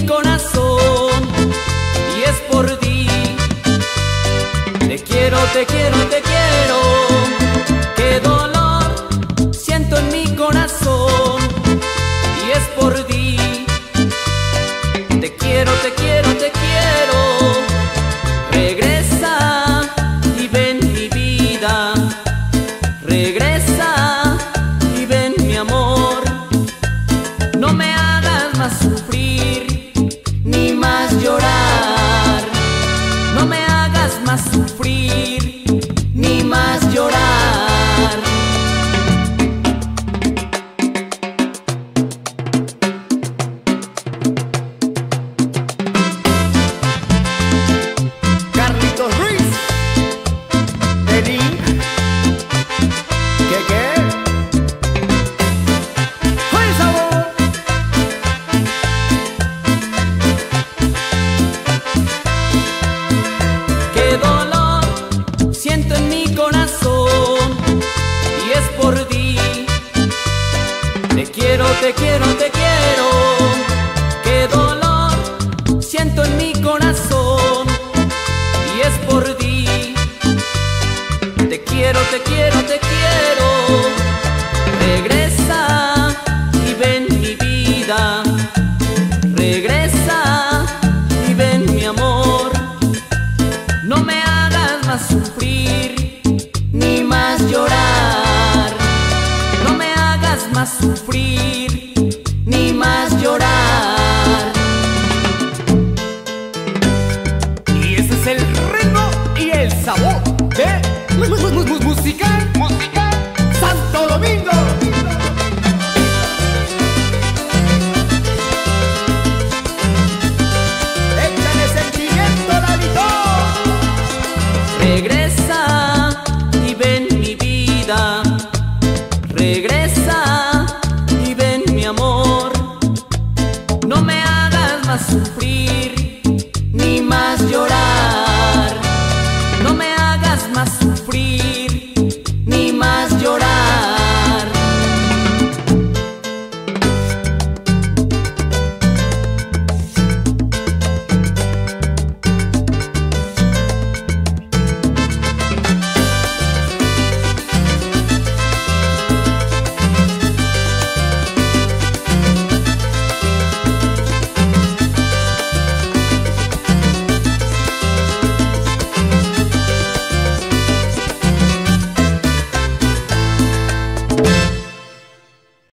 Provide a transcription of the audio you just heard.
corazón y es por ti. Te quiero, te quiero. te quiero, te quiero. Qué dolor siento en mi corazón y es por ti. Te quiero, te quiero, te quiero. Regresa y ven mi vida. Regresa y ven mi amor. No me hagas más sufrir. sufrir ni más llorar. Y ese es el ritmo y el sabor de ¿eh? música. música. sofrer